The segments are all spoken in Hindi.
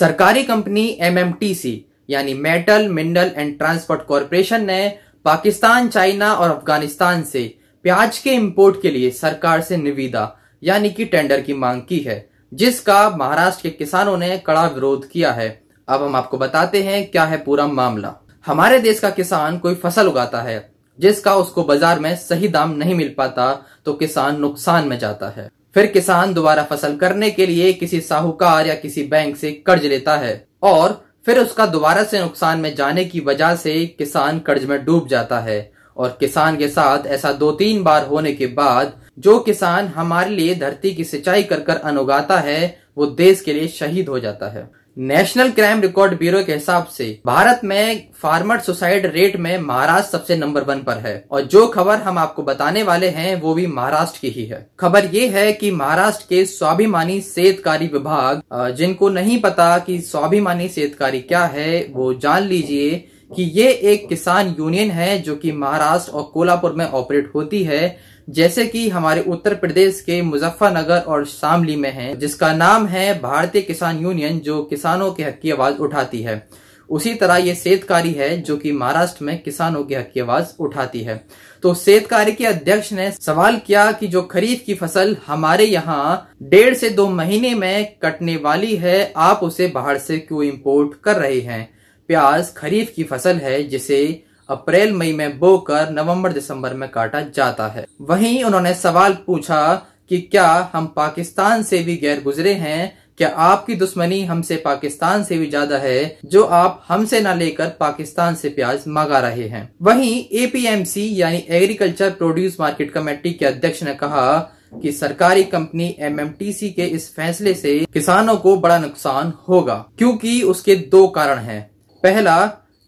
सरकारी कंपनी एमएमटीसी यानी metal, mineral and transport corporation ने पाकिस्तान, चाइना और अफ़गानिस्तान से प्याज के इंपोर्ट के लिए सरकार से निविदा, यानी कि टेंडर की मांग की है, जिसका महाराष्ट्र के किसानों ने कड़ा विरोध किया है। अब हम आपको बताते हैं क्या है पूरा मामला। हमारे देश का किसान कोई फ़सल उगाता है, जिसका उसको बाज़ार में सही दाम नहीं मिल पाता तो किसान नुकसान में जाता है। फिर किसान दोबारा फ़सल करने के लिए किसी साहूकार या किसी बैंक से कर्ज लेता है और फिर उसका दोबारा से नुकसान में जाने की वजह से किसान कर्ज में डूब जाता है। और किसान के साथ ऐसा दो तीन बार होने के बाद जो किसान हमारे लिए धरती की सिंचाई कर कर अनुगाता है, वो देश के लिए शहीद हो जाता है। नेशनल क्राइम रिकॉर्ड ब्यूरो के हिसाब से भारत में फार्मर सुसाइड रेट में महाराष्ट्र सबसे नंबर वन पर है। और जो खबर हम आपको बताने वाले हैं, वो भी महाराष्ट्र की ही है। खबर ये है कि महाराष्ट्र के स्वाभिमानी सेहतकारी विभाग जिनको नहीं पता कि स्वाभिमानी सेहतकारी क्या है, वो जान लीजिए कि ये एक किसान यूनियन है जो कि महाराष्ट्र और कोल्हापुर में ऑपरेट होती है। जैसे कि हमारे उत्तर प्रदेश के मुजफ्फरनगर और शामली में है, जिसका नाम है भारतीय किसान यूनियन, जो किसानों के हक की आवाज़ उठाती है। उसी तरह ये सेतकारी है, जो कि महाराष्ट्र में किसानों के हक की आवाज़ उठाती है। तो सेतकारी के अध्यक्ष ने सवाल किया कि जो खरीफ की फ़सल हमारे यहाँ डेढ़ से दो महीने में कटने वाली है, आप उसे बाहर से क्यों इंपोर्ट कर रहे हैं? प्याज खरीफ की फ़सल है, जिसे अप्रैल मई में बोकर नवंबर दिसंबर में काटा जाता है। वहीं उन्होंने सवाल पूछा कि क्या हम पाकिस्तान से भी गैर गुजरे हैं? क्या आपकी दुश्मनी हमसे पाकिस्तान से भी ज़्यादा है, जो आप हमसे न लेकर पाकिस्तान से प्याज मंगा रहे हैं? वहीं एपीएमसी यानी एग्रीकल्चर प्रोड्यूस मार्केट कमेटी के अध्यक्ष ने कहा कि सरकारी कंपनी एमएमटीसी के इस फैसले से किसानों को बड़ा नुकसान होगा, क्योंकि उसके दो कारण हैं। पहला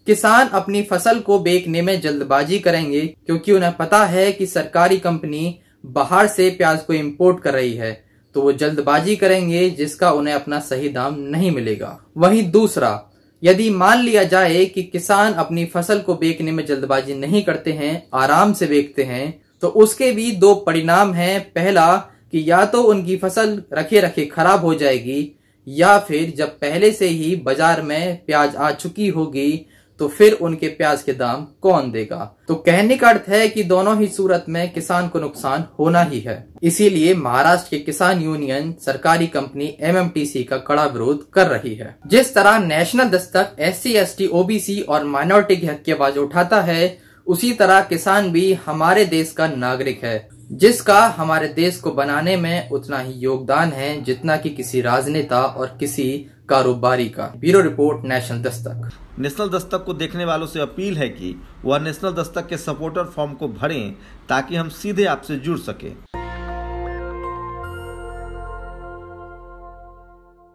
किसान अपनी फ़सल को बेचने में जल्दबाजी करेंगे, क्योंकि उन्हें पता है कि सरकारी कंपनी बाहर से प्याज को इंपोर्ट कर रही है तो वो जल्दबाजी करेंगे, जिसका उन्हें अपना सही दाम नहीं मिलेगा। वहीं दूसरा, यदि मान लिया जाए कि किसान अपनी फ़सल को बेचने में जल्दबाजी नहीं करते हैं, आराम से बेचते हैं तो उसके भी दो परिणाम हैं। पहला, कि या तो उनकी फ़सल रखे रखे खराब हो जाएगी, या फिर जब पहले से ही बाज़ार में प्याज आ चुकी होगी तो फिर उनके प्याज के दाम कौन देगा? तो कहने का अर्थ है कि दोनों ही सूरत में किसान को नुकसान होना ही है। इसीलिए महाराष्ट्र के किसान यूनियन सरकारी कंपनी एमएमटीसी का कड़ा विरोध कर रही है। जिस तरह National Dastak S C S T OBC और माइनॉरिटी के हक की आवाज़ उठाता है, उसी तरह किसान भी हमारे देश का नागरिक है। जिसका हमारे देश को बनाने में उतना ही योगदान है, जितना कि किसी राजनेता और किसी कारोबारी का। Bureau report, National Dastak. National Dastak को देखने वालों से अपील है कि वह नेशनल दस्तक के सपोर्टर फॉर्म को भरें ताकि हम सीधे आपसे जुड़ सके।